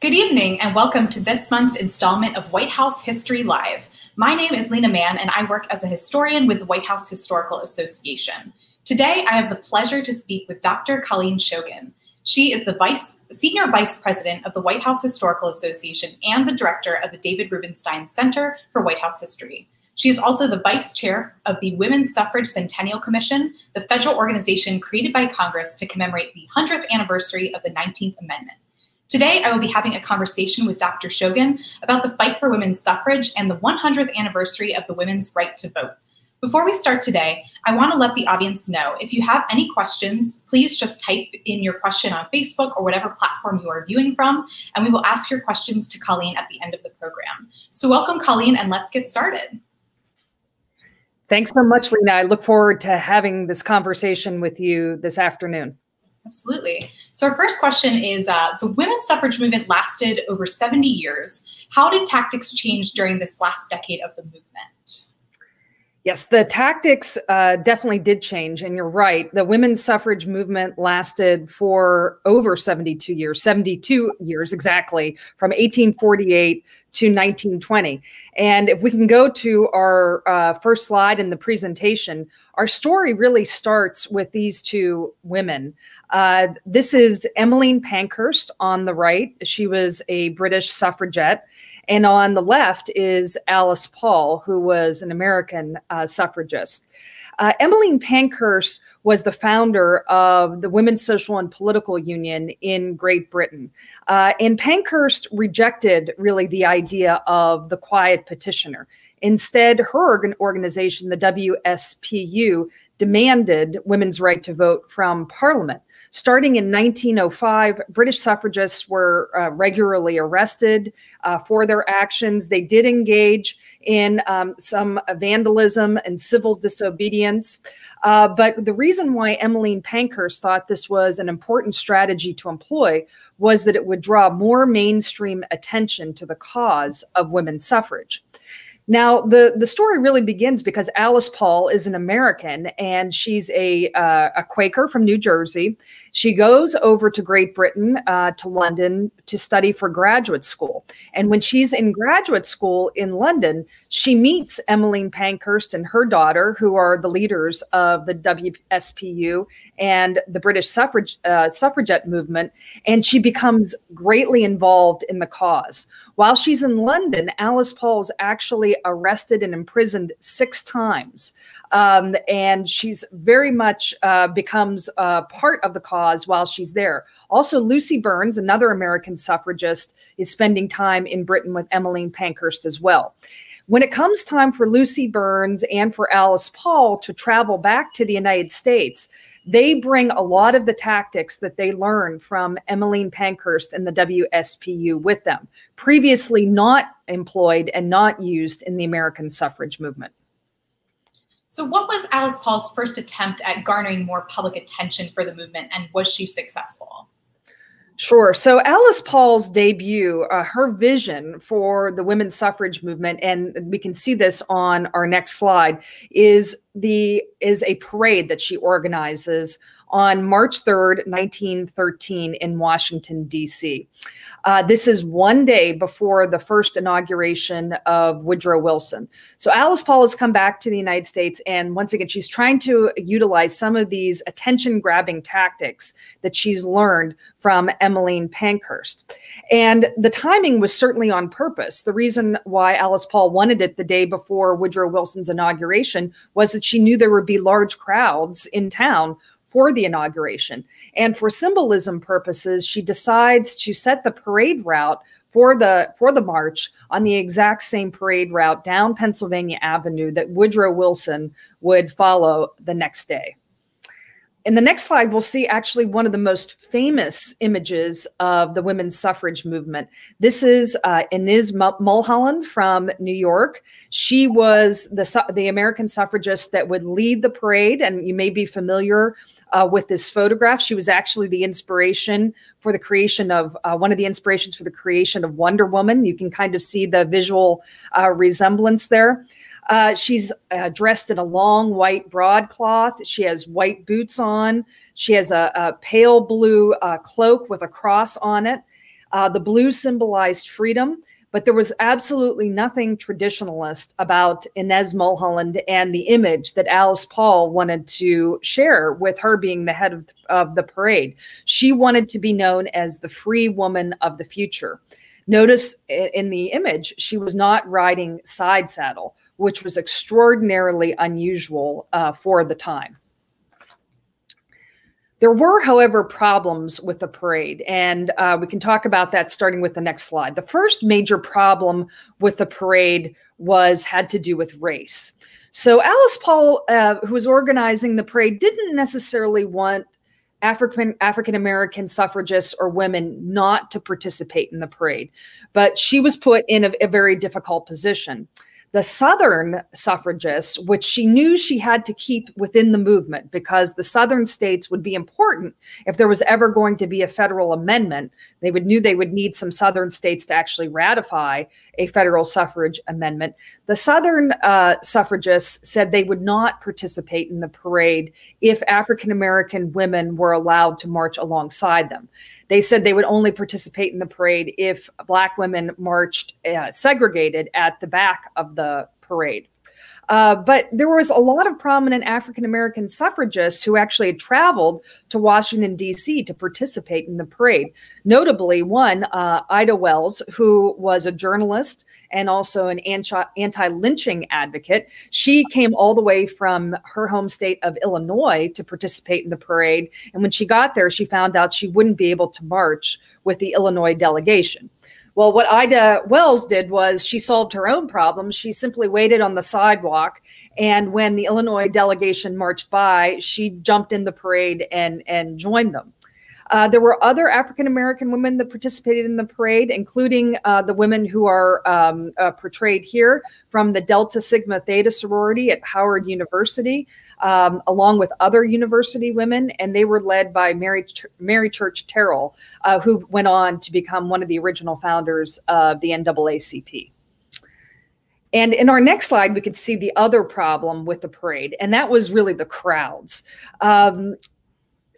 Good evening and welcome to this month's installment of White House History Live. My name is Lina Mann and I work as a historian with the White House Historical Association. Today, I have the pleasure to speak with Dr. Colleen Shogan. She is the Vice, Senior Vice President of the White House Historical Association and the Director of the David Rubenstein Center for White House History. She is also the Vice Chair of the Women's Suffrage Centennial Commission, the federal organization created by Congress to commemorate the 100th anniversary of the 19th Amendment. Today, I will be having a conversation with Dr. Shogan about the fight for women's suffrage and the 100th anniversary of the women's right to vote. Before we start today, I want to let the audience know if you have any questions, please just type in your question on Facebook or whatever platform you are viewing from, and we will ask your questions to Colleen at the end of the program. So welcome, Colleen, and let's get started. Thanks so much, Lina. I look forward to having this conversation with you this afternoon. Absolutely. So our first question is, uh, the women's suffrage movement lasted over 70 years. How did tactics change during this last decade of the movement? Yes, the tactics uh, definitely did change. And you're right. The women's suffrage movement lasted for over 72 years, 72 years exactly, from 1848 to 1920. And if we can go to our uh, first slide in the presentation, our story really starts with these two women. Uh, this is Emmeline Pankhurst on the right. She was a British suffragette. And on the left is Alice Paul, who was an American uh, suffragist. Uh, Emmeline Pankhurst was the founder of the Women's Social and Political Union in Great Britain. Uh, and Pankhurst rejected really the idea of the quiet petitioner. Instead, her organization, the WSPU, demanded women's right to vote from Parliament. Starting in 1905, British suffragists were uh, regularly arrested uh, for their actions. They did engage in um, some vandalism and civil disobedience. Uh, but the reason why Emmeline Pankhurst thought this was an important strategy to employ was that it would draw more mainstream attention to the cause of women's suffrage. Now, the, the story really begins because Alice Paul is an American and she's a, uh, a Quaker from New Jersey. She goes over to Great Britain, uh, to London, to study for graduate school. And when she's in graduate school in London, she meets Emmeline Pankhurst and her daughter, who are the leaders of the WSPU and the British suffrage, uh, suffragette movement. And she becomes greatly involved in the cause. While she's in London, Alice Paul's actually arrested and imprisoned six times. Um, and she's very much uh, becomes uh, part of the cause while she's there. Also, Lucy Burns, another American suffragist, is spending time in Britain with Emmeline Pankhurst as well. When it comes time for Lucy Burns and for Alice Paul to travel back to the United States, they bring a lot of the tactics that they learned from Emmeline Pankhurst and the WSPU with them, previously not employed and not used in the American suffrage movement. So, what was Alice Paul's first attempt at garnering more public attention for the movement, and was she successful? Sure. So Alice Paul's debut, uh, her vision for the women's suffrage movement, and we can see this on our next slide, is the is a parade that she organizes on March 3rd, 1913, in Washington, D.C. Uh, this is one day before the first inauguration of Woodrow Wilson. So Alice Paul has come back to the United States, and once again, she's trying to utilize some of these attention grabbing tactics that she's learned from Emmeline Pankhurst. And the timing was certainly on purpose. The reason why Alice Paul wanted it the day before Woodrow Wilson's inauguration was that she knew there would be large crowds in town for the inauguration. And for symbolism purposes, she decides to set the parade route for the for the march on the exact same parade route down Pennsylvania Avenue that Woodrow Wilson would follow the next day in the next slide, we'll see actually one of the most famous images of the women's suffrage movement. This is uh, Inez Milholland from New York. She was the, the American suffragist that would lead the parade, and you may be familiar uh, with this photograph. She was actually the inspiration for the creation of uh, one of the inspirations for the creation of Wonder Woman. You can kind of see the visual uh, resemblance there. Uh, she's uh, dressed in a long white broadcloth. She has white boots on. She has a, a pale blue uh, cloak with a cross on it. Uh, the blue symbolized freedom, but there was absolutely nothing traditionalist about Inez Milholland and the image that Alice Paul wanted to share with her being the head of, of the parade. She wanted to be known as the free woman of the future. Notice in the image, she was not riding side saddle, which was extraordinarily unusual uh, for the time. There were, however, problems with the parade, and uh, we can talk about that starting with the next slide. The first major problem with the parade was had to do with race. So Alice Paul, uh, who was organizing the parade, didn't necessarily want African African American suffragists or women not to participate in the parade, but she was put in a, a very difficult position the Southern suffragists, which she knew she had to keep within the movement because the Southern states would be important if there was ever going to be a federal amendment. They would knew they would need some Southern states to actually ratify a federal suffrage amendment. The Southern uh, suffragists said they would not participate in the parade if African American women were allowed to march alongside them. They said they would only participate in the parade if Black women marched uh, segregated at the back of the parade. Uh, but there was a lot of prominent African American suffragists who actually had traveled to Washington, D.C. to participate in the parade. Notably, one, uh, Ida Wells, who was a journalist and also an anti lynching advocate. She came all the way from her home state of Illinois to participate in the parade. And when she got there, she found out she wouldn't be able to march with the Illinois delegation. Well, what Ida Wells did was she solved her own problems. She simply waited on the sidewalk. And when the Illinois delegation marched by, she jumped in the parade and, and joined them. Uh, there were other African American women that participated in the parade, including uh, the women who are um, uh, portrayed here from the Delta Sigma Theta sorority at Howard University um, along with other university women, and they were led by Mary, Ch Mary Church Terrell, uh, who went on to become one of the original founders of the NAACP. And in our next slide, we could see the other problem with the parade, and that was really the crowds. Um,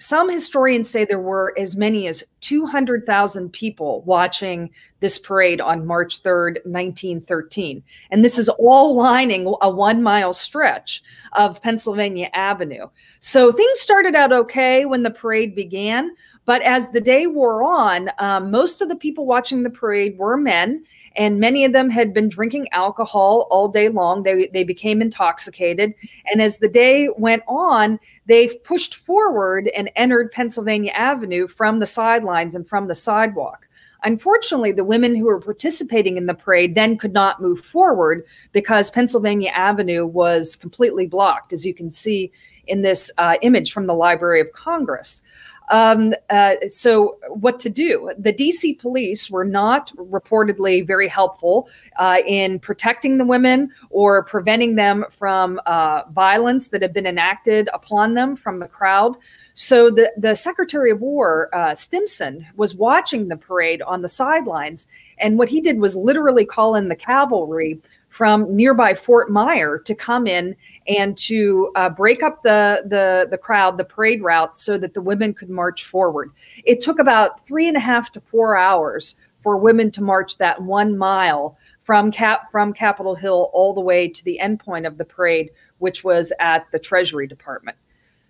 some historians say there were as many as 200,000 people watching this parade on March 3rd, 1913. And this is all lining a one mile stretch of Pennsylvania Avenue. So things started out okay when the parade began. But as the day wore on, um, most of the people watching the parade were men and many of them had been drinking alcohol all day long. They, they became intoxicated. And as the day went on, they pushed forward and entered Pennsylvania Avenue from the sidelines and from the sidewalk. Unfortunately, the women who were participating in the parade then could not move forward because Pennsylvania Avenue was completely blocked, as you can see in this uh, image from the Library of Congress. Um, uh, so, what to do? The DC police were not reportedly very helpful uh, in protecting the women or preventing them from uh, violence that had been enacted upon them from the crowd. So, the, the Secretary of War, uh, Stimson, was watching the parade on the sidelines. And what he did was literally call in the cavalry from nearby Fort Myer to come in and to uh, break up the, the, the crowd, the parade route, so that the women could march forward. It took about three and a half to four hours for women to march that one mile from Cap from Capitol Hill all the way to the end point of the parade, which was at the Treasury Department.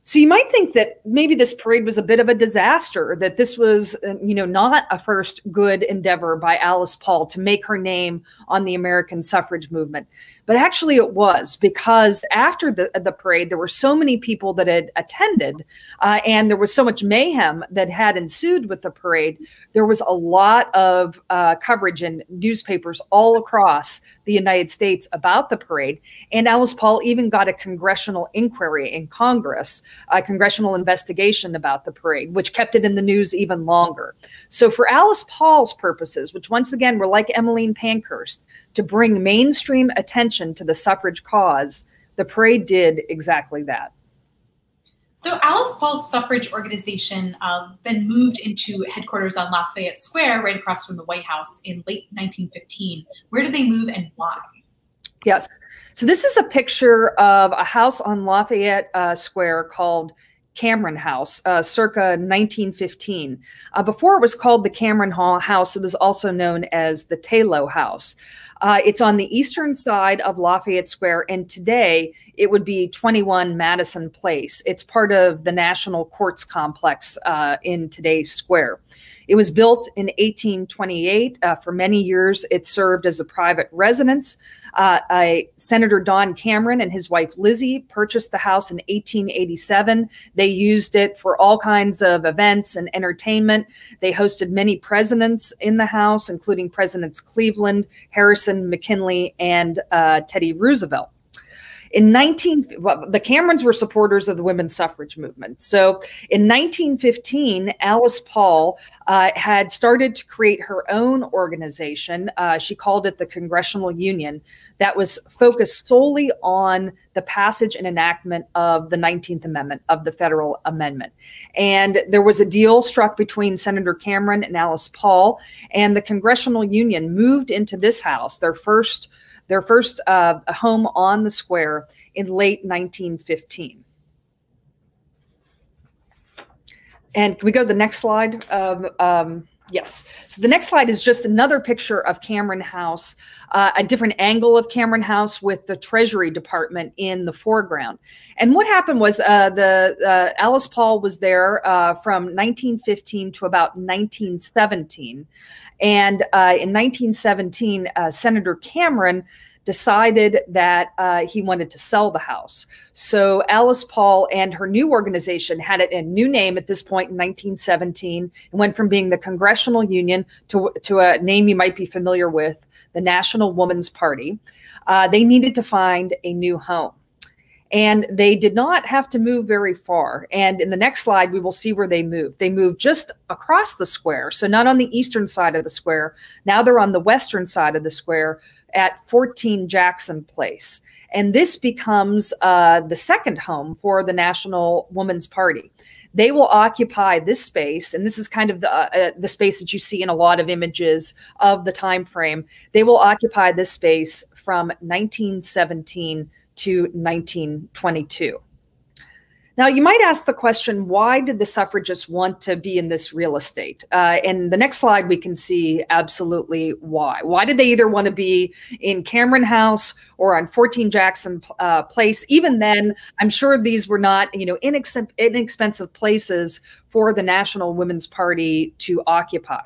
So you might think that maybe this parade was a bit of a disaster, that this was, uh, you know, not a first good endeavor by Alice Paul to make her name on the American suffrage movement. But actually, it was because after the, the parade, there were so many people that had attended, uh, and there was so much mayhem that had ensued with the parade. There was a lot of uh, coverage in newspapers all across the United States about the parade. And Alice Paul even got a congressional inquiry in Congress, a congressional investigation about the parade, which kept it in the news even longer. So, for Alice Paul's purposes, which once again were like Emmeline Pankhurst, to bring mainstream attention to the suffrage cause, the parade did exactly that. So Alice Paul's suffrage organization uh, then moved into headquarters on Lafayette Square, right across from the White House, in late 1915. Where did they move and why? Yes. So this is a picture of a house on Lafayette uh, Square called Cameron House, uh, circa 1915. Uh, before it was called the Cameron Hall House, it was also known as the Tayloe House. Uh, it's on the eastern side of Lafayette Square, and today it would be 21 Madison Place. It's part of the National Courts Complex uh, in today's square. It was built in 1828. Uh, for many years, it served as a private residence. Uh, Senator Don Cameron and his wife Lizzie purchased the house in 1887. They used it for all kinds of events and entertainment. They hosted many presidents in the house, including Presidents Cleveland, Harrison, McKinley, and uh, Teddy Roosevelt. In 19, well, the Camerons were supporters of the women's suffrage movement. So in 1915, Alice Paul uh, had started to create her own organization. Uh, she called it the Congressional Union that was focused solely on the passage and enactment of the 19th Amendment, of the federal amendment. And there was a deal struck between Senator Cameron and Alice Paul, and the Congressional Union moved into this house, their first their first uh, home on the square in late 1915. And can we go to the next slide? Um, um, yes. So the next slide is just another picture of Cameron House, uh, a different angle of Cameron House with the Treasury Department in the foreground. And what happened was uh, the uh, Alice Paul was there uh, from 1915 to about 1917. And uh, in 1917, uh, Senator Cameron decided that uh, he wanted to sell the house. So Alice Paul and her new organization had it a new name at this point in 1917 and went from being the Congressional Union to, to a name you might be familiar with, the National Woman's Party. Uh, they needed to find a new home. And they did not have to move very far. And in the next slide, we will see where they moved. They moved just across the square. So, not on the eastern side of the square. Now they're on the western side of the square at 14 Jackson Place. And this becomes uh, the second home for the National Woman's Party. They will occupy this space, and this is kind of the uh, uh the space that you see in a lot of images of the time frame. They will occupy this space from 1917 to 1922. Now, you might ask the question why did the suffragists want to be in this real estate? Uh, and the next slide, we can see absolutely why. Why did they either want to be in Cameron House or on 14 Jackson uh, Place? Even then, I'm sure these were not, you know, inexpensive places for the National Women's Party to occupy.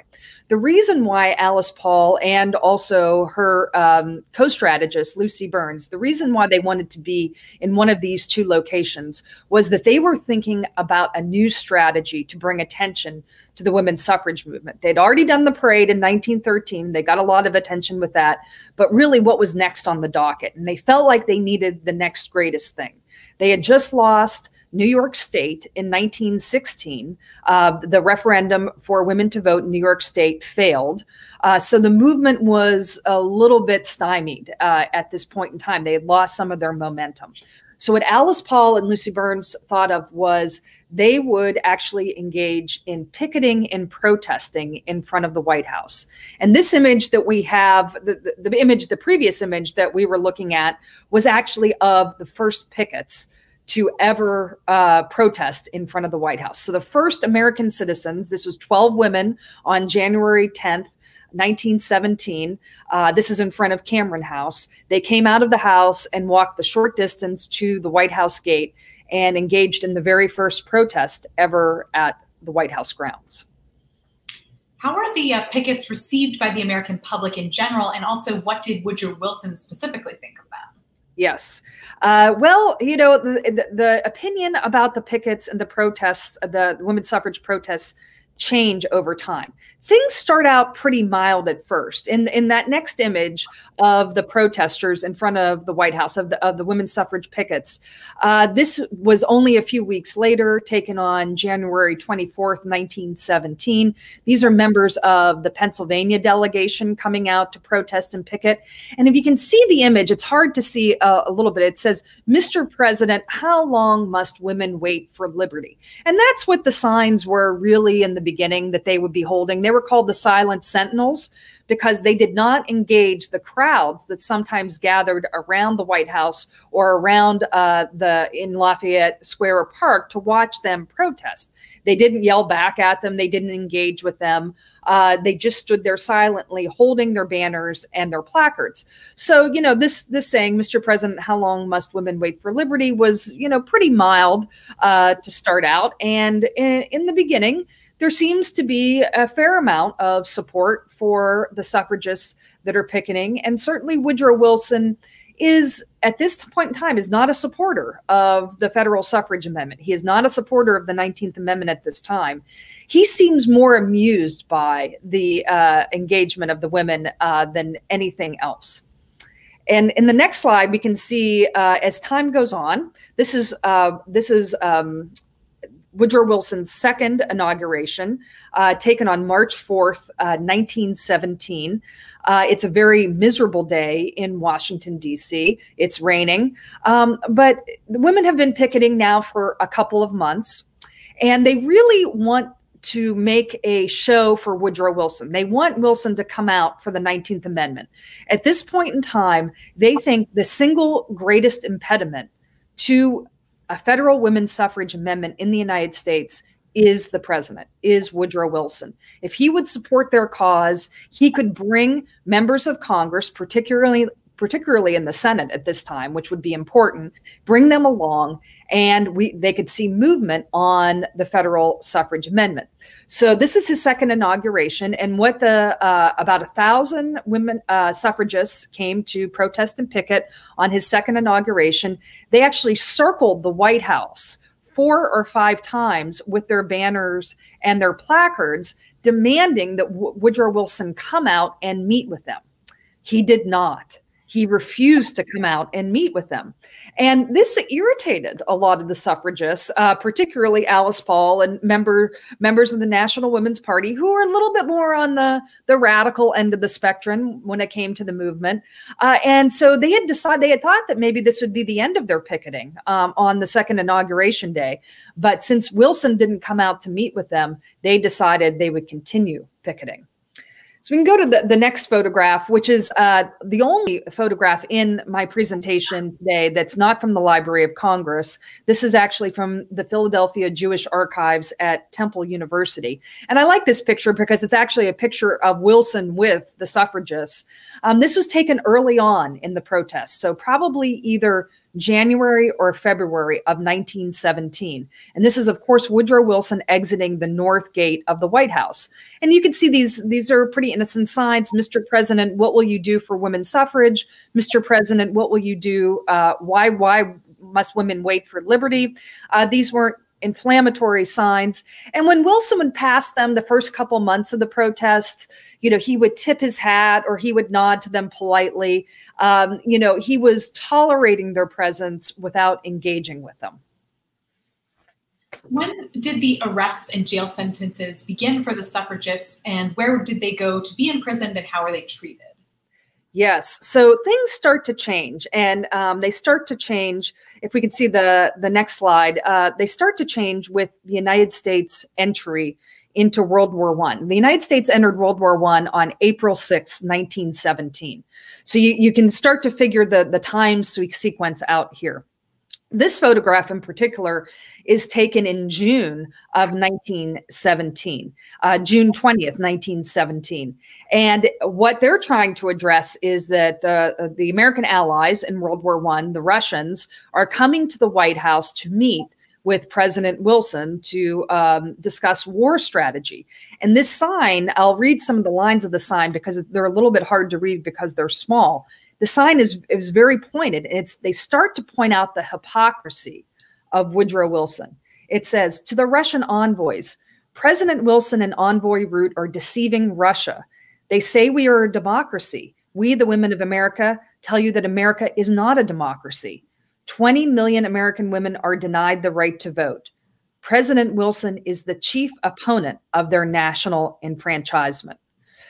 The reason why Alice Paul and also her um, co strategist, Lucy Burns, the reason why they wanted to be in one of these two locations was that they were thinking about a new strategy to bring attention to the women's suffrage movement. They'd already done the parade in 1913, they got a lot of attention with that, but really what was next on the docket? And they felt like they needed the next greatest thing. They had just lost New York State in 1916. Uh, the referendum for women to vote in New York State failed. Uh, so the movement was a little bit stymied uh, at this point in time. They had lost some of their momentum. So what Alice Paul and Lucy Burns thought of was they would actually engage in picketing and protesting in front of the White House. And this image that we have, the, the, the image, the previous image that we were looking at was actually of the first pickets to ever uh, protest in front of the White House. So the first American citizens, this was 12 women on January 10th, 1917. Uh, this is in front of Cameron House. They came out of the house and walked the short distance to the White House gate and engaged in the very first protest ever at the White House grounds. How are the uh, pickets received by the American public in general? And also, what did Woodrow Wilson specifically think of them? Yes. Uh, well, you know, the, the, the, opinion about the pickets and the protests, the women's suffrage protests, change over time. Things start out pretty mild at first. In in that next image of the protesters in front of the White House of the of the women's suffrage pickets, uh, this was only a few weeks later, taken on January twenty fourth, nineteen seventeen. These are members of the Pennsylvania delegation coming out to protest and picket. And if you can see the image, it's hard to see a, a little bit. It says, "Mr. President, how long must women wait for liberty?" And that's what the signs were really in the beginning that they would be holding. They were called the Silent Sentinels because they did not engage the crowds that sometimes gathered around the White House or around uh, the in Lafayette Square or Park to watch them protest. They didn't yell back at them. They didn't engage with them. Uh, they just stood there silently, holding their banners and their placards. So, you know, this this saying, "Mr. President, how long must women wait for liberty?" was, you know, pretty mild uh, to start out. And in, in the beginning, there seems to be a fair amount of support for the suffragists that are picketing, and certainly Woodrow Wilson is at this point in time is not a supporter of the federal suffrage amendment. He is not a supporter of the 19th Amendment at this time. He seems more amused by the uh, engagement of the women uh, than anything else. And in the next slide, we can see uh, as time goes on, this is uh, this is um, Woodrow Wilson's second inauguration, uh, taken on March 4th, uh, 1917. Uh, it's a very miserable day in Washington, D.C. It's raining. Um, but the women have been picketing now for a couple of months, and they really want to make a show for Woodrow Wilson. They want Wilson to come out for the 19th Amendment. At this point in time, they think the single greatest impediment to a federal women's suffrage amendment in the United States is the president, is Woodrow Wilson. If he would support their cause, he could bring members of Congress, particularly particularly in the Senate at this time, which would be important, bring them along and we they could see movement on the federal suffrage amendment. So this is his second inauguration, and what the uh, about a thousand women uh, suffragists came to protest and picket on his second inauguration. They actually circled the White House four or five times with their banners and their placards, demanding that w Woodrow Wilson come out and meet with them. He did not he refused to come out and meet with them. And this irritated a lot of the suffragists, uh, particularly Alice Paul and member members of the National Women's Party, who were a little bit more on the, the radical end of the spectrum when it came to the movement. Uh, and so they had decided, they had thought that maybe this would be the end of their picketing um, on the second inauguration day. But since Wilson didn't come out to meet with them, they decided they would continue picketing. So we can go to the, the next photograph, which is uh, the only photograph in my presentation today that's not from the Library of Congress. This is actually from the Philadelphia Jewish Archives at Temple University. And I like this picture because it's actually a picture of Wilson with the suffragists. Um, this was taken early on in the protests, so probably either January or February of 1917. And this is, of course, Woodrow Wilson exiting the north gate of the White House. And you can see these, these are pretty innocent signs. Mr. President, what will you do for women's suffrage? Mr. President, what will you do? Uh, why, why must women wait for liberty? Uh, these weren't inflammatory signs. And when Wilson would pass them the first couple months of the protests, you know, he would tip his hat or he would nod to them politely. Um, you know, he was tolerating their presence without engaging with them. When did the arrests and jail sentences begin for the suffragists, and where did they go to be imprisoned, and how are they treated? Yes. So things start to change, and um, they start to change. If we can see the the next slide, uh, they start to change with the United States entry into World War One. The United States entered World War One on April 6, 1917. So you, you can start to figure the, the time sequence out here. This photograph in particular is taken in June of 1917, uh, June 20th, 1917. And what they're trying to address is that the, uh, the American allies in World War I, the Russians, are coming to the White House to meet with President Wilson to um, discuss war strategy. And this sign, I'll read some of the lines of the sign because they're a little bit hard to read because they're small the sign is is very pointed. It's they start to point out the hypocrisy of Woodrow Wilson. It says to the Russian envoys, President Wilson and envoy Root are deceiving Russia. They say we are a democracy. We, the women of America, tell you that America is not a democracy. 20 million American women are denied the right to vote. President Wilson is the chief opponent of their national enfranchisement.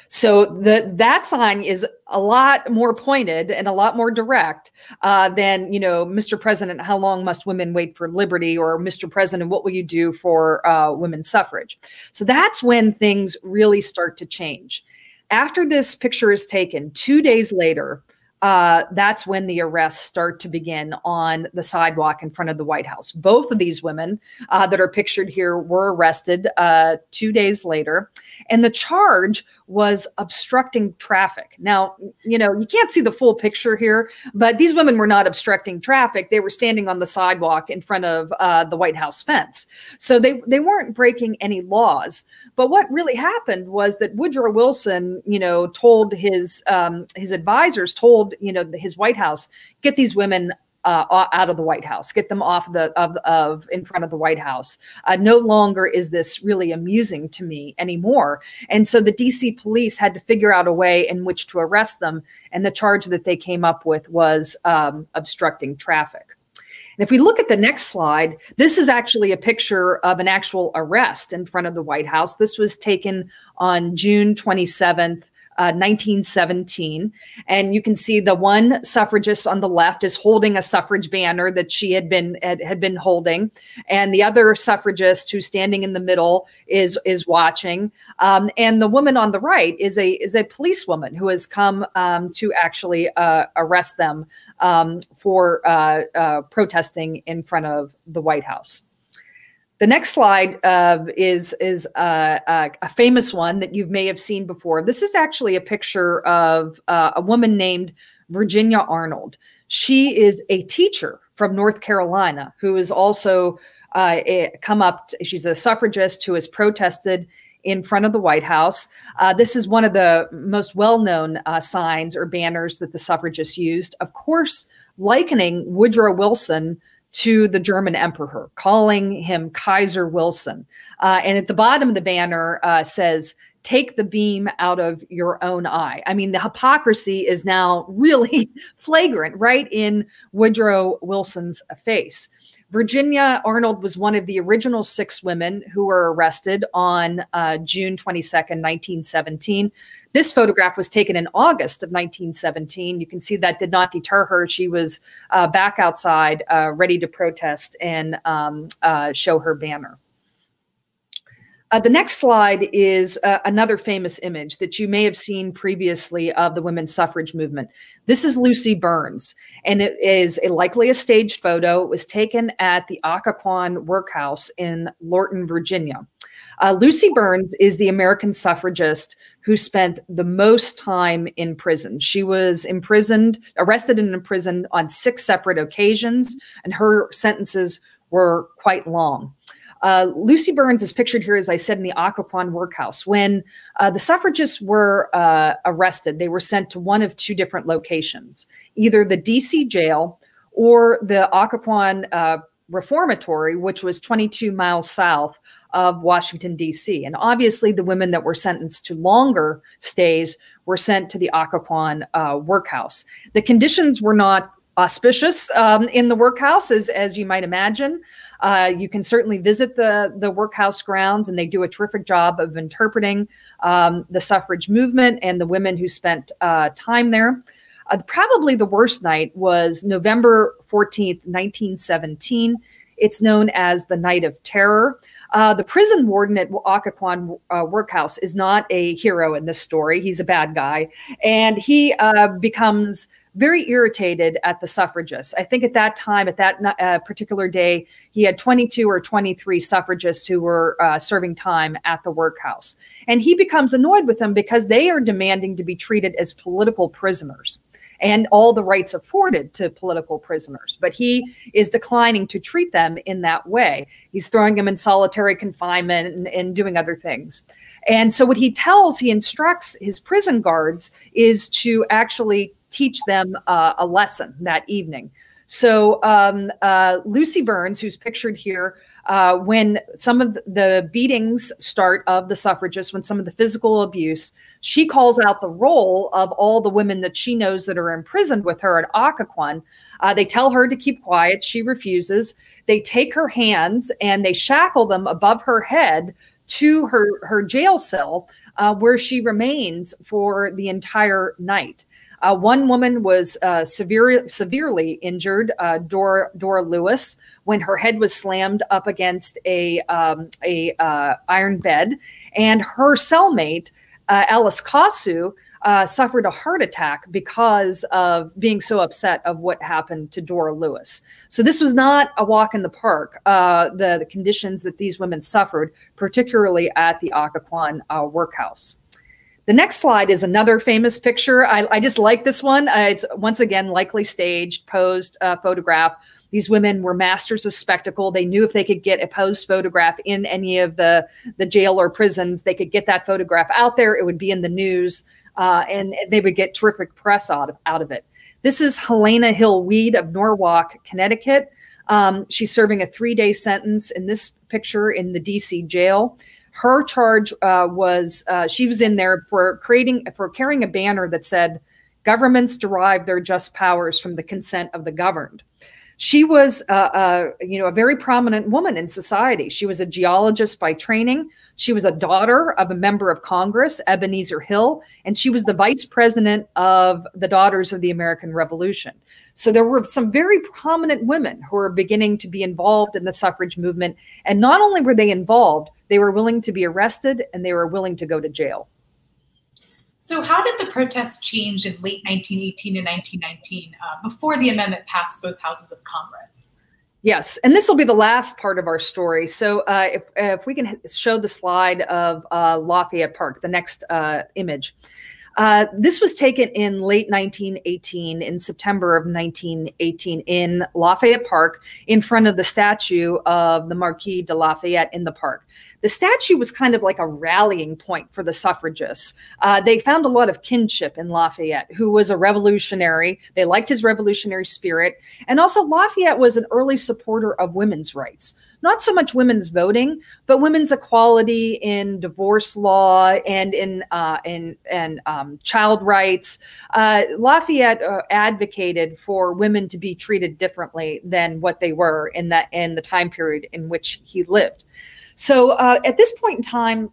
So the that sign is a lot more pointed and a lot more direct uh, than you know, Mr. President, how long must women wait for liberty, or Mr. President, what will you do for uh, women's suffrage? So that's when things really start to change. After this picture is taken, two days later, uh, that's when the arrests start to begin on the sidewalk in front of the White House. Both of these women uh, that are pictured here were arrested uh, two days later, and the charge was obstructing traffic. Now, you know, you can't see the full picture here, but these women were not obstructing traffic. They were standing on the sidewalk in front of uh, the White House fence. So they, they weren't breaking any laws. But what really happened was that Woodrow Wilson, you know, told his um, his advisors, told you know his White House, get these women uh, out of the White House, get them off the of, of in front of the White House. Uh, no longer is this really amusing to me anymore. And so the DC police had to figure out a way in which to arrest them. And the charge that they came up with was um, obstructing traffic. And if we look at the next slide, this is actually a picture of an actual arrest in front of the White House. This was taken on June 27th, 1917. Uh, and you can see the one suffragist on the left is holding a suffrage banner that she had been had, had been holding, and the other suffragist who's standing in the middle is is watching. Um, and the woman on the right is a is a policewoman who has come um, to actually uh, arrest them um, for uh, uh protesting in front of the White House. The next slide uh, is is uh, uh, a famous one that you may have seen before. This is actually a picture of uh, a woman named Virginia Arnold. She is a teacher from North Carolina who is also uh, come up. To, she's a suffragist who has protested in front of the White House. Uh, this is one of the most well-known signs or banners that the suffragists used. Of course, likening Woodrow Wilson to the German emperor, calling him Kaiser Wilson. Uh, and at the bottom of the banner uh, says, Take the beam out of your own eye. I mean, the hypocrisy is now really flagrant right in Woodrow Wilson's face. Virginia Arnold was one of the original six women who were arrested on uh, June 22nd, 1917. This photograph was taken in August of 1917. You can see that did not deter her. She was uh, back outside, uh, ready to protest and um, uh, show her banner. Uh, the next slide is uh, another famous image that you may have seen previously of the women's suffrage movement. This is Lucy Burns, and it is a likely a staged photo. It was taken at the Occoquan Workhouse in Lorton, Virginia. Uh, Lucy Burns is the American suffragist who spent the most time in prison. She was imprisoned, arrested and imprisoned on six separate occasions, and her sentences were quite long. Uh, Lucy Burns is pictured here, as I said, in the Occoquan workhouse. When uh, the suffragists were uh, arrested, they were sent to one of two different locations, either the DC jail or the Occoquan uh, reformatory, which was 22 miles south of Washington, D.C. And obviously, the women that were sentenced to longer stays were sent to the Occoquan uh, workhouse. The conditions were not auspicious um, in the workhouse, as, as you might imagine. Uh, you can certainly visit the, the workhouse grounds, and they do a terrific job of interpreting um, the suffrage movement and the women who spent uh, time there. Uh, probably the worst night was November 14th, 1917. It's known as the Night of Terror. Uh, the prison warden at Occoquan uh, Workhouse is not a hero in this story. He's a bad guy. And he uh, becomes very irritated at the suffragists. I think at that time, at that uh, particular day, he had 22 or 23 suffragists who were uh, serving time at the workhouse. And he becomes annoyed with them because they are demanding to be treated as political prisoners and all the rights afforded to political prisoners. But he is declining to treat them in that way. He's throwing them in solitary confinement and, and doing other things. And so, what he tells, he instructs his prison guards is to actually teach them uh, a lesson that evening. So, um, uh, Lucy Burns, who's pictured here, uh, when some of the beatings start of the suffragists, when some of the physical abuse, she calls out the role of all the women that she knows that are imprisoned with her at Occoquan. Uh, they tell her to keep quiet. She refuses. They take her hands and they shackle them above her head to her, her jail cell, uh, where she remains for the entire night. Uh, one woman was uh, severe, severely injured, uh, Dora, Dora Lewis, when her head was slammed up against a, um, a uh, iron bed, and her cellmate uh, Alice Cosu, uh, suffered a heart attack because of being so upset of what happened to Dora Lewis. So this was not a walk in the park. The, the, conditions that these women suffered, particularly at the Occoquan workhouse. The next slide is another famous picture. I, I just like this one. Uh, it's once again likely staged, posed uh, photograph. These women were masters of spectacle. They knew if they could get a posed photograph in any of the, the jail or prisons, they could get that photograph out there. It would be in the news uh, and they would get terrific press out of, out of it. This is Helena Hill Weed of Norwalk, Connecticut. Um, she's serving a three day sentence in this picture in the DC jail. Her charge uh, was uh, she was in there for creating for carrying a banner that said, "Governments derive their just powers from the consent of the governed." She was, uh, uh, you know, a very prominent woman in society. She was a geologist by training. She was a daughter of a member of Congress, Ebenezer Hill, and she was the vice president of the Daughters of the American Revolution. So there were some very prominent women who were beginning to be involved in the suffrage movement. And not only were they involved, they were willing to be arrested and they were willing to go to jail. So, how did the protests change in late 1918 and 1919 uh, before the amendment passed both houses of Congress? Yes, and this will be the last part of our story. So, uh, if if we can show the slide of uh, Lafayette Park, the next uh, image. Uh, this was taken in late 1918, in September of 1918, in Lafayette Park, in front of the statue of the Marquis de Lafayette in the park. The statue was kind of like a rallying point for the suffragists. Uh, they found a lot of kinship in Lafayette, who was a revolutionary. They liked his revolutionary spirit. And also, Lafayette was an early supporter of women's rights not so much women's voting, but women's equality in divorce law and in uh, in and um, child rights. Uh, Lafayette uh, advocated for women to be treated differently than what they were in that in the time period in which he lived. So uh, at this point in time,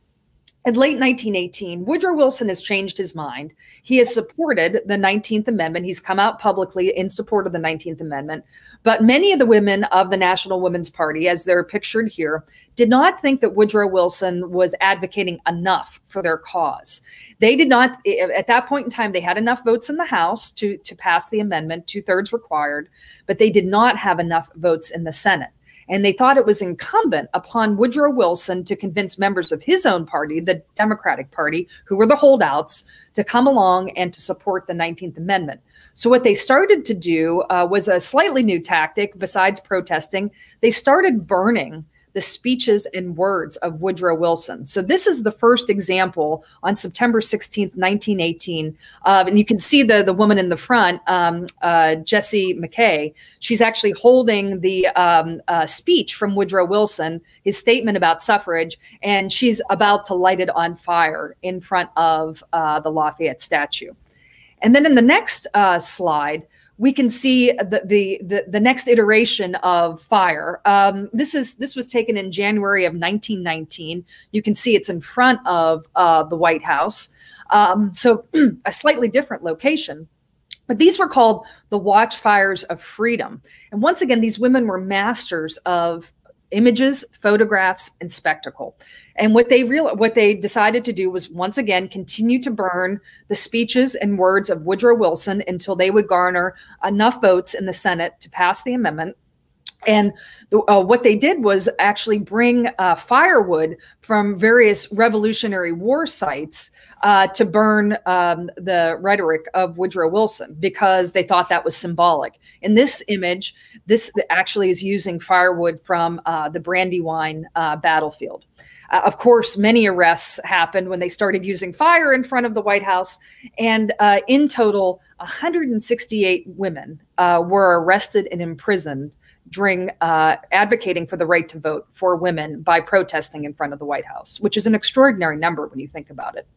in late 1918, Woodrow Wilson has changed his mind. He has supported the 19th Amendment. He's come out publicly in support of the 19th Amendment. But many of the women of the National Women's Party, as they're pictured here, did not think that Woodrow Wilson was advocating enough for their cause. They did not, at that point in time, they had enough votes in the House to, to pass the amendment, two thirds required, but they did not have enough votes in the Senate. And they thought it was incumbent upon Woodrow Wilson to convince members of his own party, the Democratic Party, who were the holdouts, to come along and to support the 19th Amendment. So, what they started to do uh, was a slightly new tactic besides protesting. They started burning the speeches and words of Woodrow Wilson. So this is the first example on September 16th, 1918. Uh, and you can see the, the woman in the front, um, uh, Jessie McKay. She's actually holding the um, uh, speech from Woodrow Wilson, his statement about suffrage, and she's about to light it on fire in front of uh, the Lafayette statue. And then in the next uh, slide, we can see the, the the, the next iteration of fire. Um, this is this was taken in January of 1919. You can see it's in front of uh, the White House, um, so a slightly different location. But these were called the Watchfires of Freedom. And once again, these women were masters of images, photographs, and spectacle. And what they real what they decided to do was once again continue to burn the speeches and words of Woodrow Wilson until they would garner enough votes in the Senate to pass the amendment. And the, uh, what they did was actually bring uh, firewood from various Revolutionary War sites uh, to burn um, the rhetoric of Woodrow Wilson because they thought that was symbolic. In this image, this actually is using firewood from uh, the Brandywine uh, battlefield. Uh, of course, many arrests happened when they started using fire in front of the White House. And uh, in total, 168 women uh, were arrested and imprisoned during uh, advocating for the right to vote for women by protesting in front of the White House, which is an extraordinary number when you think about it.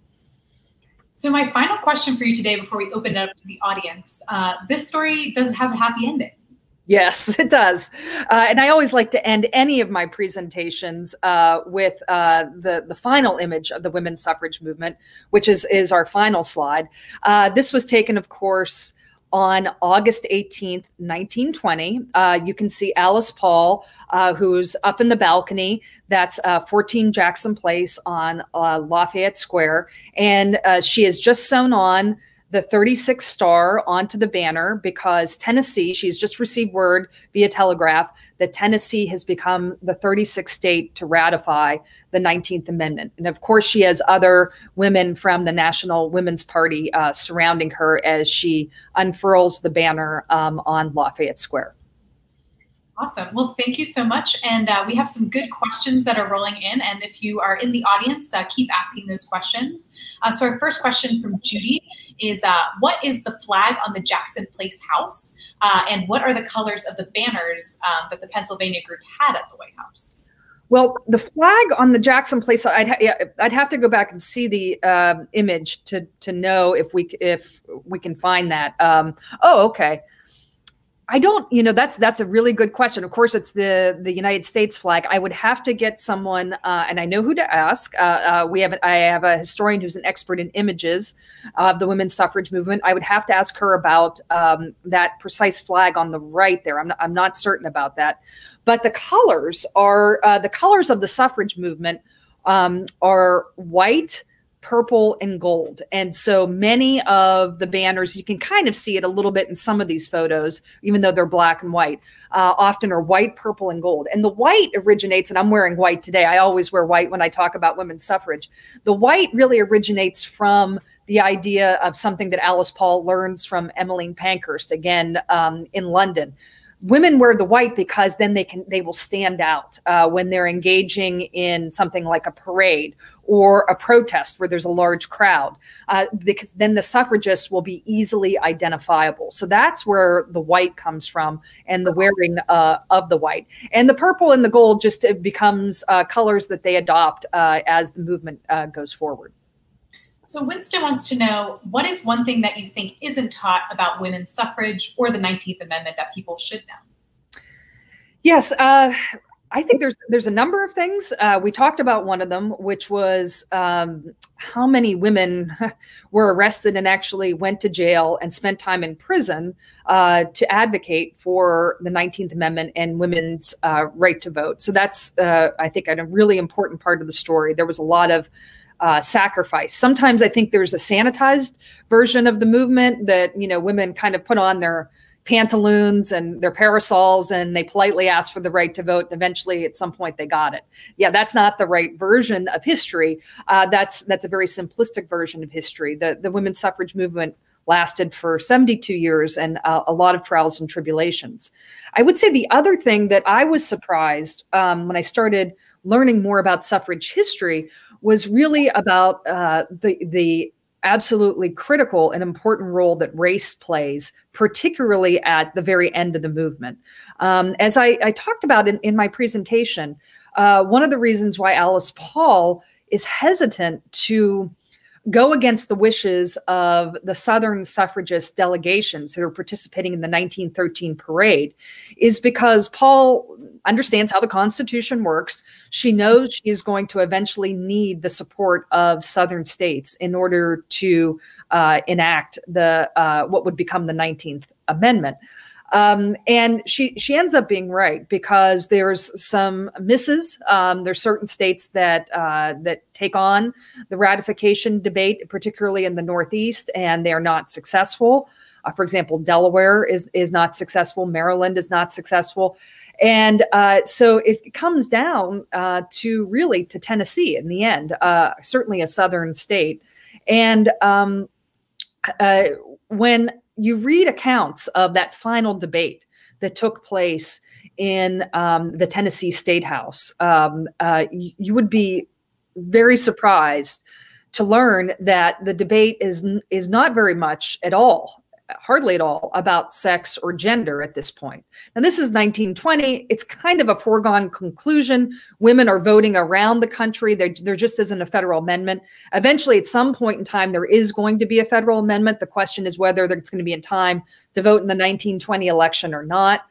So, my final question for you today before we open it up to the audience uh, this story doesn't have a happy ending. Yes, it does. Uh, and I always like to end any of my presentations uh, with uh, the, the final image of the women's suffrage movement, which is, is our final slide. Uh, this was taken, of course, on August 18th, 1920. Uh, you can see Alice Paul, uh, who's up in the balcony. That's uh, 14 Jackson Place on uh, Lafayette Square. And uh, she has just sewn on the 36 star onto the banner because Tennessee, she's just received word via telegraph that Tennessee has become the 36th state to ratify the 19th Amendment. And of course, she has other women from the National Women's Party uh, surrounding her as she unfurls the banner um, on Lafayette Square. Awesome. Well, thank you so much. And uh, we have some good questions that are rolling in. And if you are in the audience, uh, keep asking those questions. Uh, so, our first question from Judy is uh, What is the flag on the Jackson Place house? Uh, and what are the colors of the banners um, that the Pennsylvania group had at the White House? Well, the flag on the Jackson Place, I'd, ha I'd have to go back and see the uh, image to to know if we if we can find that. Um, oh, okay. I don't, you know, that's that's a really good question. Of course, it's the the United States flag. I would have to get someone, uh, and I know who to ask. Uh, uh, we have, I have a historian who's an expert in images of the women's suffrage movement. I would have to ask her about um, that precise flag on the right there. I'm not, I'm not certain about that, but the colors are uh, the colors of the suffrage movement um, are white purple and gold. And so many of the banners, you can kind of see it a little bit in some of these photos, even though they're black and white, uh, often are white, purple, and gold. And the white originates, and I'm wearing white today. I always wear white when I talk about women's suffrage. The white really originates from the idea of something that Alice Paul learns from Emmeline Pankhurst, again, um, in London women wear the white because then they can they will stand out uh, when they're engaging in something like a parade or a protest where there's a large crowd uh, because then the suffragists will be easily identifiable. So that's where the white comes from and the wearing uh, of the white. And the purple and the gold just becomes uh, colors that they adopt uh, as the movement uh, goes forward. So Winston wants to know what is one thing that you think isn't taught about women's suffrage or the 19th Amendment that people should know? Yes, uh, I think there's there's a number of things. Uh, we talked about one of them, which was um, how many women were arrested and actually went to jail and spent time in prison uh, to advocate for the 19th Amendment and women's uh, right to vote. So that's, uh, I think, a really important part of the story. There was a lot of uh, sacrifice. Sometimes I think there's a sanitized version of the movement that you know women kind of put on their pantaloons and their parasols and they politely asked for the right to vote. Eventually, at some point, they got it. Yeah, that's not the right version of history. Uh, that's that's a very simplistic version of history. The the women's suffrage movement lasted for 72 years and uh, a lot of trials and tribulations. I would say the other thing that I was surprised um, when I started learning more about suffrage history was really about uh, the the absolutely critical and important role that race plays, particularly at the very end of the movement. Um, as I, I, talked about in, in my presentation, uh, one of the reasons why Alice Paul is hesitant to go against the wishes of the Southern suffragist delegations who are participating in the 1913 parade is because Paul understands how the Constitution works. She knows she is going to eventually need the support of Southern states in order to uh, enact the uh, what would become the 19th Amendment. Um, and she she ends up being right because there's some misses. Um, there's certain states that uh, that take on the ratification debate, particularly in the Northeast, and they are not successful. Uh, for example, Delaware is is not successful. Maryland is not successful. And uh, so it comes down uh, to really to Tennessee in the end, uh, certainly a southern state. And um, uh, when you read accounts of that final debate that took place in um, the Tennessee State House, um, uh, you would be very surprised to learn that the debate is is not very much at all hardly at all about sex or gender at this point. Now, this is 1920. It's kind of a foregone conclusion. Women are voting around the country. There, there just isn't a federal amendment. Eventually, at some point in time, there is going to be a federal amendment. The question is whether it's going to be in time to vote in the 1920 election or not.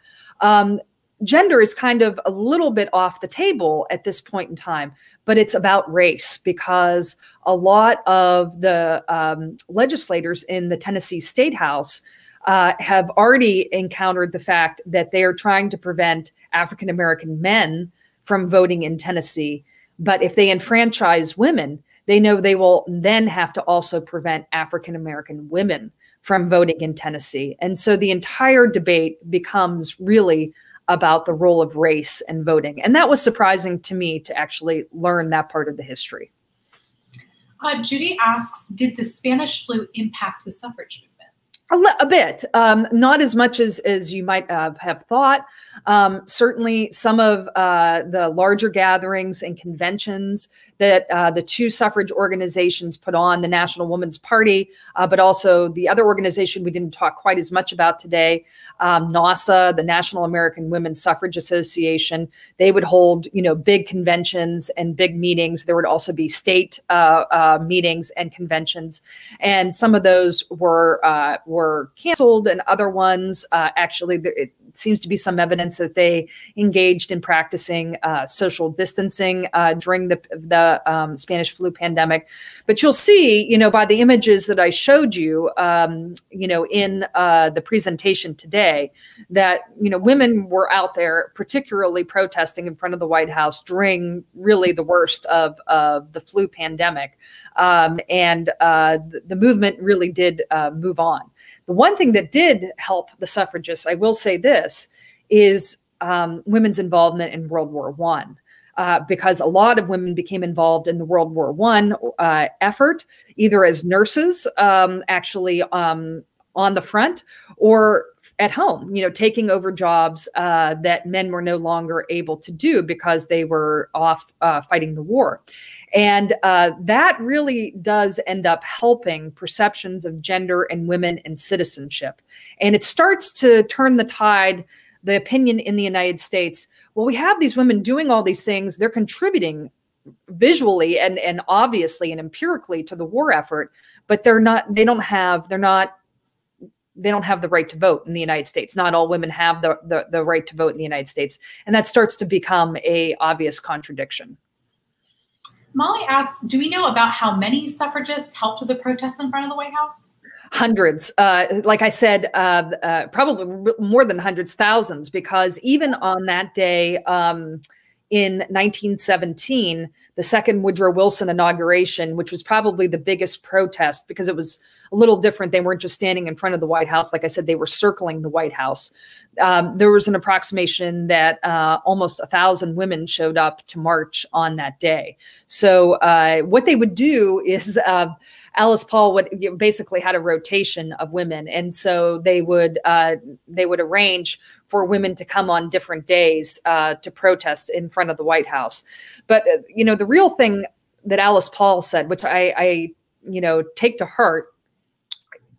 Um, gender is kind of a little bit off the table at this point in time, but it's about race because a lot of the um, legislators in the Tennessee State House uh, have already encountered the fact that they are trying to prevent African American men from voting in Tennessee. But if they enfranchise women, they know they will then have to also prevent African American women from voting in Tennessee. And so the entire debate becomes really about the role of race and voting. And that was surprising to me to actually learn that part of the history. Uh, Judy asks Did the Spanish flu impact the suffrage movement? A, a bit, um, not as much as as you might uh, have thought. Um, certainly, some of uh, the larger gatherings and conventions that uh, the two suffrage organizations put on, the National Woman's Party, uh, but also the other organization we didn't talk quite as much about today, um, NAWSA, the National American Women's Suffrage Association. They would hold, you know, big conventions and big meetings. There would also be state uh, uh, meetings and conventions, and some of those were were canceled, and other ones actually. It, seems to be some evidence that they engaged in practicing uh, social distancing uh, during the, the um, Spanish flu pandemic. But you'll see, you know, by the images that I showed you, um, you know, in uh, the presentation today, that, you know, women were out there particularly protesting in front of the White House during really the worst of, of the flu pandemic. Um, and uh, the, the, movement really did uh, move on. The one thing that did help the suffragists, I will say this, is um, women's involvement in World War One. Uh, because a lot of women became involved in the World War One uh, effort, either as nurses, um, actually um, on the front, or at home, you know, taking over jobs uh, that men were no longer able to do because they were off uh, fighting the war. And uh, that really does end up helping perceptions of gender and women and citizenship. And it starts to turn the tide, the opinion in the United States. Well, we have these women doing all these things, they're contributing visually and and obviously and empirically to the war effort but they're not they don't have they're not they don't have the right to vote in the United States. Not all women have the, the, the right to vote in the United States. And that starts to become a obvious contradiction. Molly asks, do we know about how many suffragists helped with the protests in front of the White House? Hundreds. Uh, like I said, uh, uh, probably more than hundreds, thousands, because even on that day um, in 1917, the second Woodrow Wilson inauguration, which was probably the biggest protest because it was a little different. They weren't just standing in front of the White House. Like I said, they were circling the White House um, there was an approximation that uh, almost a thousand women showed up to march on that day. So uh, what they would do is uh, Alice Paul would you know, basically had a rotation of women, and so they would uh, they would arrange for women to come on different days uh, to protest in front of the White House. But uh, you know the real thing that Alice Paul said, which I, I you know take to heart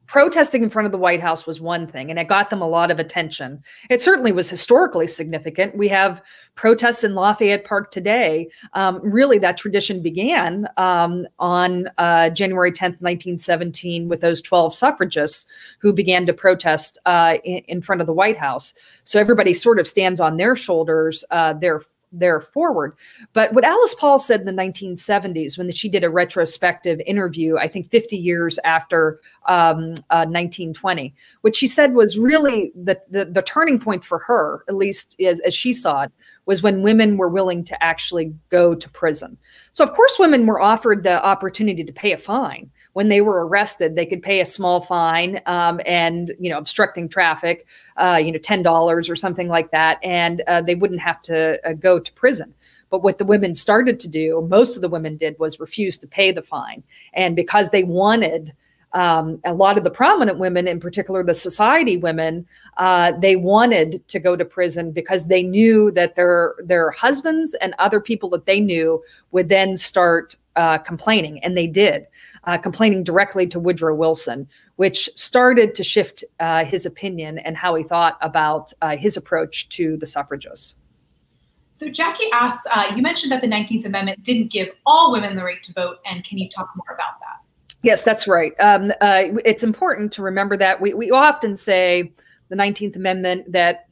protesting in front of the White House was one thing, and it got them a lot of attention. It certainly was historically significant. We have protests in Lafayette Park today. Um, really, that tradition began um, on uh, January 10th, 1917, with those 12 suffragists who began to protest uh, in, in, front of the White House. So everybody sort of stands on their shoulders, uh, their there forward. But what Alice Paul said in the 1970s, when she did a retrospective interview, I think 50 years after um, uh, 1920, what she said was really the, the, the turning point for her, at least as, as she saw it, was when women were willing to actually go to prison. So, of course, women were offered the opportunity to pay a fine. When they were arrested, they could pay a small fine um, and, you know, obstructing traffic, uh, you know, $10 or something like that. And uh, they wouldn't have to uh, go to prison. But what the women started to do, most of the women did, was refuse to pay the fine. And because they wanted um, a lot of the prominent women, in particular the society women, uh, they wanted to go to prison because they knew that their their husbands and other people that they knew would then start uh, complaining, and they did, uh, complaining directly to Woodrow Wilson, which started to shift uh, his opinion and how he thought about uh, his approach to the suffragists. So Jackie asks, uh, you mentioned that the 19th Amendment didn't give all women the right to vote, and can you talk more about that? Yes, that's right. Um, uh, it's important to remember that we, we often say the 19th Amendment that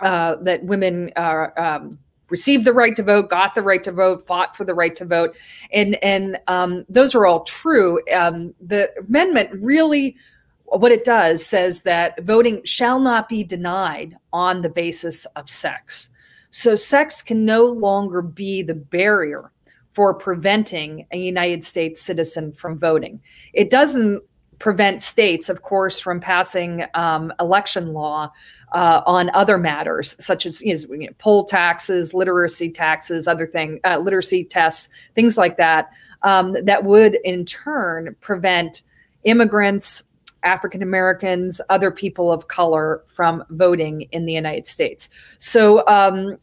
uh, that women are, um, received the right to vote, got the right to vote, fought for the right to vote, and and um, those are all true. Um, the amendment really what it does says that voting shall not be denied on the basis of sex. So sex can no longer be the barrier for preventing a United States citizen from voting. It doesn't prevent states, of course, from passing um, election law uh, on other matters, such as you know, poll taxes, literacy taxes, other thing, uh, literacy tests, things like that, um, that would in turn prevent immigrants, African Americans, other people of color from voting in the United States. So um,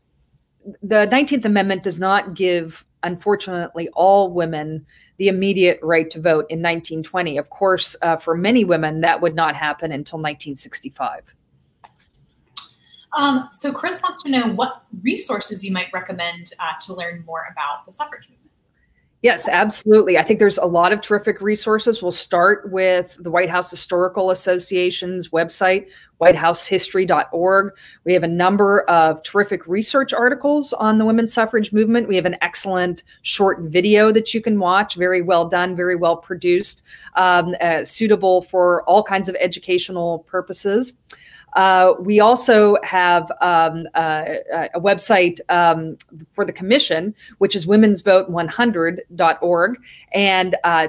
the 19th Amendment does not give, unfortunately, all women the immediate right to vote in 1920. Of course, uh, for many women, that would not happen until 1965. Um, so Chris wants to know what resources you might recommend uh, to learn more about the suffrage movement. Yes, absolutely. I think there's a lot of terrific resources. We'll start with the White House Historical Association's website, whitehousehistory.org. We have a number of terrific research articles on the women's suffrage movement. We have an excellent short video that you can watch, very well done, very well produced, um, uh, suitable for all kinds of educational purposes. Uh, we also have um, uh, a website um, for the commission, which is womensvote100.org, and uh,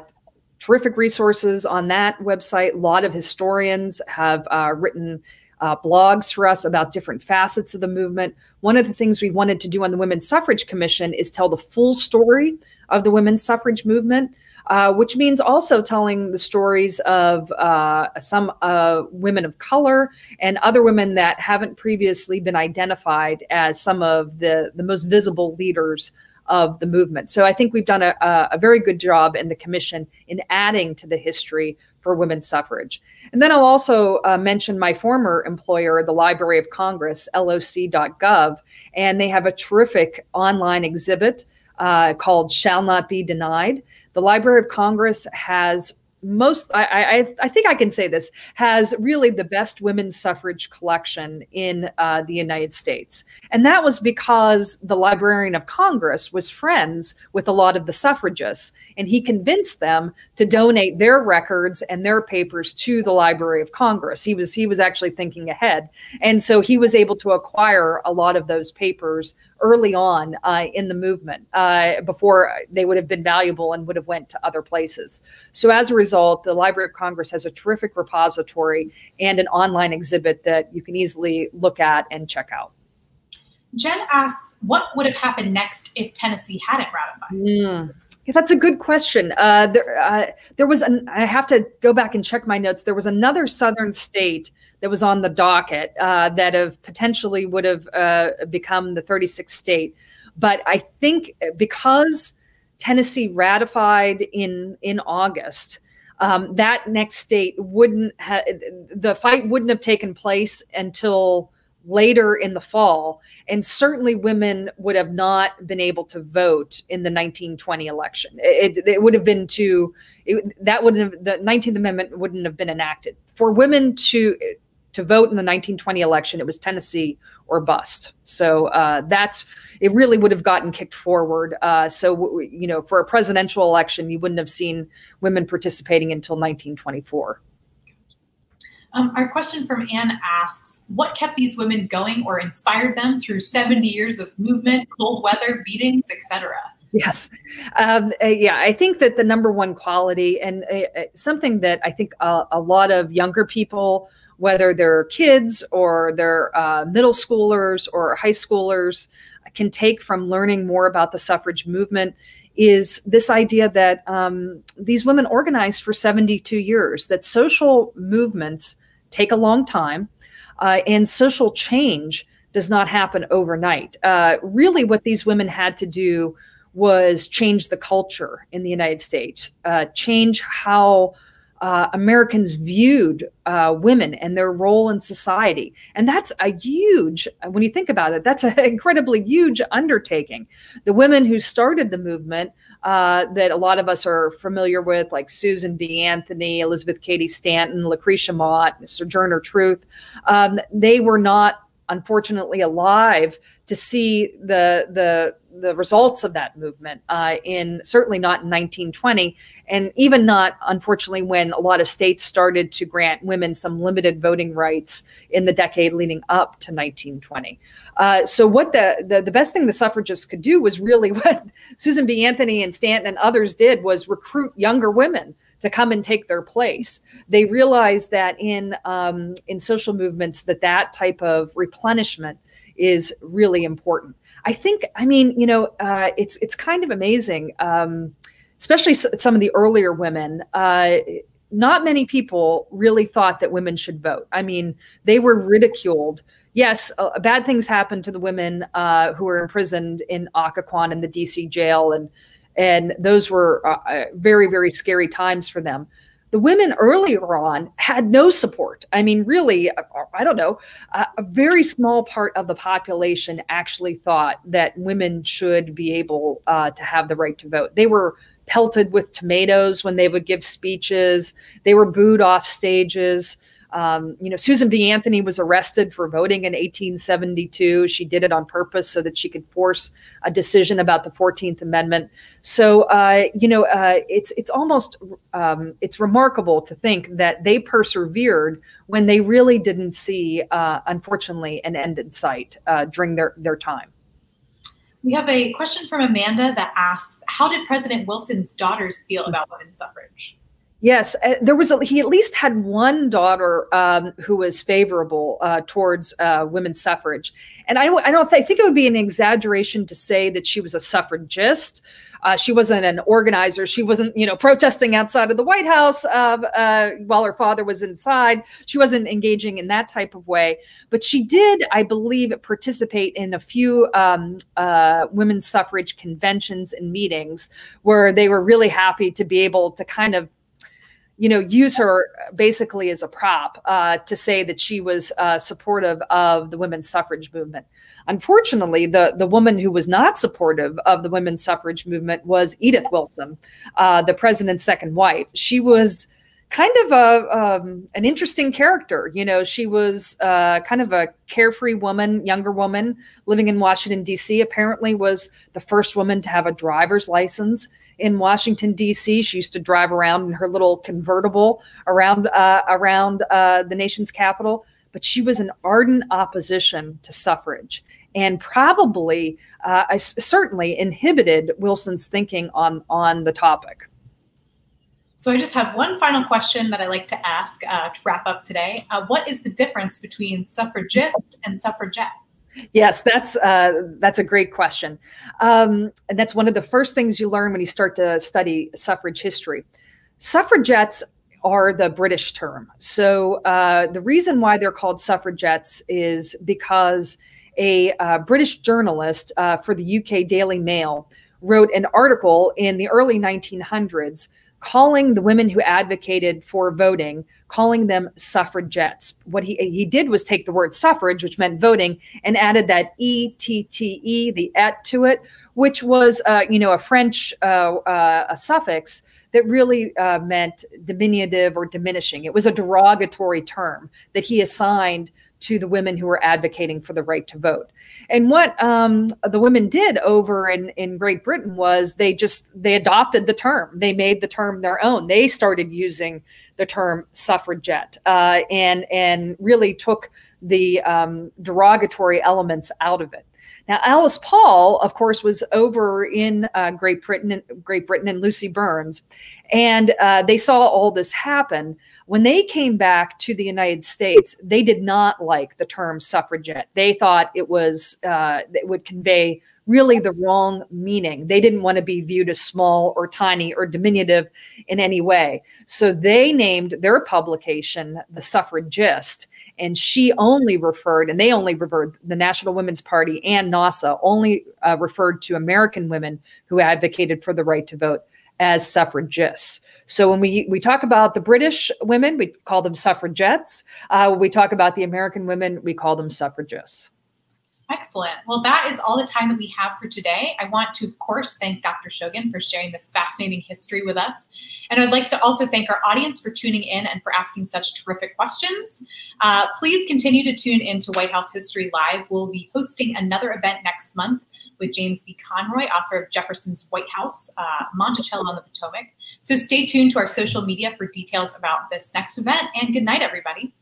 terrific resources on that website. A lot of historians have uh, written uh, blogs for us about different facets of the movement. One of the things we wanted to do on the Women's Suffrage Commission is tell the full story of the women's suffrage movement. Uh, which means also telling the stories of uh, some uh, women of color and other women that haven't previously been identified as some of the, the most visible leaders of the movement. So I think we've done a, a very good job in the commission in adding to the history for women's suffrage. And then I'll also uh, mention my former employer, the Library of Congress, loc.gov, and they have a terrific online exhibit uh, called Shall Not Be Denied. The Library of Congress has most I, I, I think I can say this has really the best women's suffrage collection in uh, the United States, and that was because the Librarian of Congress was friends with a lot of the suffragists, and he convinced them to donate their records and their papers to the Library of Congress. He was he was actually thinking ahead, and so he was able to acquire a lot of those papers early on uh, in the movement uh, before they would have been valuable and would have went to other places. So as a result result, the Library of Congress has a terrific repository and an online exhibit that you can easily look at and check out. Jen asks, what would have happened next if Tennessee hadn't ratified? Mm. Yeah, that's a good question. Uh, there, uh, there was, an, I have to go back and check my notes. There was another Southern state that was on the docket uh, that have potentially would have uh, become the 36th state. But I think because Tennessee ratified in in August, um, that next state wouldn't have the fight wouldn't have taken place until later in the fall. And certainly women would have not been able to vote in the 1920 election. It, it would have been too it, that wouldn't have the 19th amendment wouldn't have been enacted. For women to to vote in the 1920 election, it was Tennessee or bust. So uh, that's it. Really would have gotten kicked forward. Uh, so you know, for a presidential election, you wouldn't have seen women participating until 1924. Um, our question from Anne asks, what kept these women going or inspired them through 70 years of movement, cold weather, beatings, etc.? Yes. Um, uh, yeah, I think that the number one quality and uh, uh something that I think a, a lot of younger people whether they're kids or they're uh, middle schoolers or high schoolers, can take from learning more about the suffrage movement is this idea that um, these women organized for 72 years, that social movements take a long time, uh, and social change does not happen overnight. Uh, really, what these women had to do was change the culture in the United States, uh, change how uh, Americans viewed uh, women and their role in society. And that's a huge, when you think about it, that's an incredibly huge undertaking. The women who started the movement uh, that a lot of us are familiar with, like Susan B. Anthony, Elizabeth Cady Stanton, Lucretia Mott, Sojourner Truth, um, they were not unfortunately alive to see the the the results of that movement uh, in certainly not in 1920 and even not unfortunately when a lot of states started to grant women some limited voting rights in the decade leading up to 1920 uh, so what the, the the best thing the suffragists could do was really what susan b. Anthony and stanton and others did was recruit younger women to come and take their place. They realized that in um, in social movements that that type of replenishment is really important. I think, I mean, you know, uh, it's it's kind of amazing, um, especially some of the earlier women. Uh, not many people really thought that women should vote. I mean, they were ridiculed. Yes, uh, bad things happened to the women uh, who were imprisoned in Occoquan and the DC jail, and and those were uh, uh, very very scary times for them the women earlier on had no support. I mean, really, I don't know, a, very small part of the population actually thought that women should be able uh, to have the right to vote. They were pelted with tomatoes when they would give speeches, they were booed off stages. Um, you know, Susan B. Anthony was arrested for voting in 1872. She did it on purpose so that she could force a decision about the 14th Amendment. So, uh, you know, uh, it's it's almost um, it's remarkable to think that they persevered when they really didn't see, uh, unfortunately, an end in sight uh, during their their time. We have a question from Amanda that asks, "How did President Wilson's daughters feel about women's suffrage?" Yes, uh, there was. A, he at least had one daughter um, who was favorable uh, towards uh, women's suffrage, and I, I don't. I think it would be an exaggeration to say that she was a suffragist. Uh, she wasn't an organizer. She wasn't, you know, protesting outside of the White House uh, while her father was inside. She wasn't engaging in that type of way. But she did, I believe, participate in a few um, uh, women's suffrage conventions and meetings where they were really happy to be able to kind of you know, use her basically as a prop uh, to say that she was uh, supportive of the women's suffrage movement. Unfortunately, the the woman who was not supportive of the women's suffrage movement was Edith Wilson, uh, the president's second wife. She was kind of a um, an interesting character. You know, she was uh, kind of a carefree woman, younger woman living in Washington D.C. Apparently, was the first woman to have a driver's license in Washington D.C. She used to drive around in her little convertible around uh, around uh, the nation's capital, but she was an ardent opposition to suffrage and probably uh, certainly inhibited Wilson's thinking on on the topic. So I just have one final question that I like to ask uh, to wrap up today. Uh, what is the difference between suffragist and suffragette? Yes, that's uh, that's a great question, um, and that's one of the first things you learn when you start to study suffrage history. Suffragettes are the British term. So uh, the reason why they're called suffragettes is because a uh, British journalist uh, for the UK Daily Mail wrote an article in the early 1900s calling the women who advocated for voting, calling them suffragettes. What he he did was take the word suffrage, which meant voting, and added that e t t e, the et to it, which was uh, you know a French uh, uh, a suffix that really uh, meant diminutive or diminishing. It was a derogatory term that he assigned to the women who were advocating for the right to vote. And what um, the women did over in, in Great Britain was they just they adopted the term. They made the term their own. They started using the term suffragette uh, and and really took the um, derogatory elements out of it. Now, Alice Paul, of course, was over in uh, Great Britain, Great Britain, and Lucy Burns, and uh, they saw all this happen. When they came back to the United States, they did not like the term suffragette. They thought it was uh, it would convey really the wrong meaning. They didn't want to be viewed as small or tiny or diminutive in any way. So they named their publication the Suffragist and she only referred, and they only referred, the National Women's Party and NAWSA only uh, referred to American women who advocated for the right to vote as suffragists. So when we we talk about the British women, we call them suffragettes. Uh, when we talk about the American women, we call them suffragists. Excellent. Well, that is all the time that we have for today. I want to, of course, thank Dr. Shogan for sharing this fascinating history with us. And I'd like to also thank our audience for tuning in and for asking such terrific questions. Uh, please continue to tune in to White House History Live. We'll be hosting another event next month with James B. Conroy, author of Jefferson's White House, uh, Monticello on the Potomac. So stay tuned to our social media for details about this next event. And good night, everybody.